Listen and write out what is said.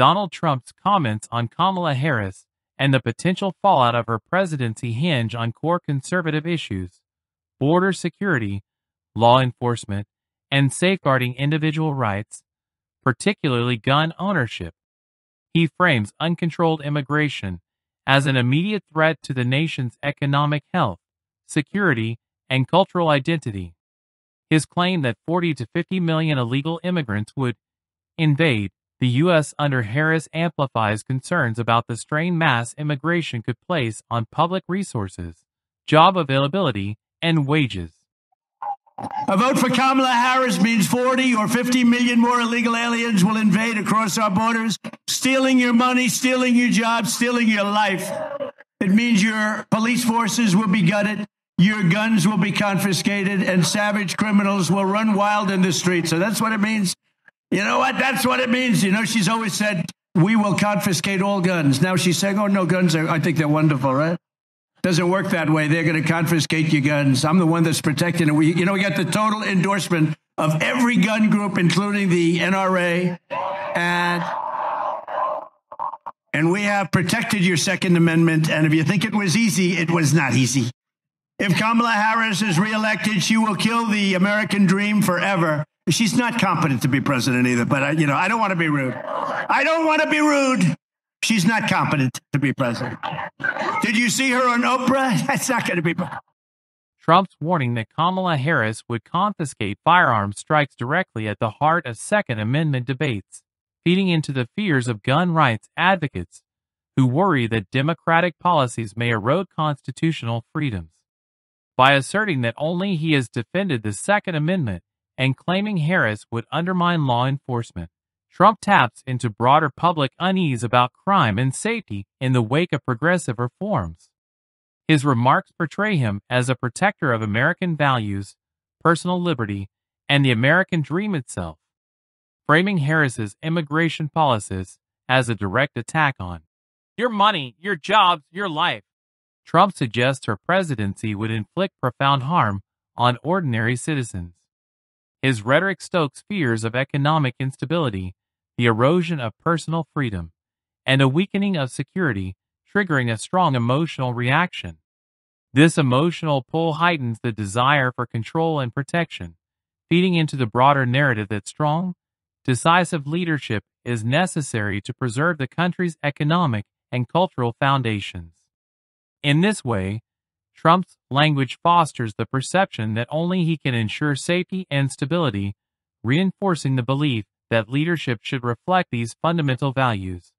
Donald Trump's comments on Kamala Harris and the potential fallout of her presidency hinge on core conservative issues border security, law enforcement, and safeguarding individual rights, particularly gun ownership. He frames uncontrolled immigration as an immediate threat to the nation's economic health, security, and cultural identity. His claim that 40 to 50 million illegal immigrants would invade the U.S. under Harris amplifies concerns about the strain mass immigration could place on public resources, job availability, and wages. A vote for Kamala Harris means 40 or 50 million more illegal aliens will invade across our borders, stealing your money, stealing your jobs, stealing your life. It means your police forces will be gutted, your guns will be confiscated, and savage criminals will run wild in the streets. So that's what it means. You know what? That's what it means. You know, she's always said, we will confiscate all guns. Now she's saying, oh, no, guns are, I think they're wonderful, right? Doesn't work that way. They're going to confiscate your guns. I'm the one that's protecting it. We, you know, we got the total endorsement of every gun group, including the NRA, and and we have protected your Second Amendment. And if you think it was easy, it was not easy. If Kamala Harris is reelected, she will kill the American dream forever. She's not competent to be president either. But I, you know, I don't want to be rude. I don't want to be rude. She's not competent to be president. Did you see her on Oprah? That's not going to be. Trump's warning that Kamala Harris would confiscate firearms strikes directly at the heart of Second Amendment debates, feeding into the fears of gun rights advocates who worry that Democratic policies may erode constitutional freedoms. By asserting that only he has defended the Second Amendment and claiming Harris would undermine law enforcement, Trump taps into broader public unease about crime and safety in the wake of progressive reforms. His remarks portray him as a protector of American values, personal liberty, and the American dream itself, framing Harris's immigration policies as a direct attack on your money, your jobs, your life. Trump suggests her presidency would inflict profound harm on ordinary citizens. His rhetoric stokes fears of economic instability the erosion of personal freedom, and a weakening of security, triggering a strong emotional reaction. This emotional pull heightens the desire for control and protection, feeding into the broader narrative that strong, decisive leadership is necessary to preserve the country's economic and cultural foundations. In this way, Trump's language fosters the perception that only he can ensure safety and stability, reinforcing the belief that leadership should reflect these fundamental values.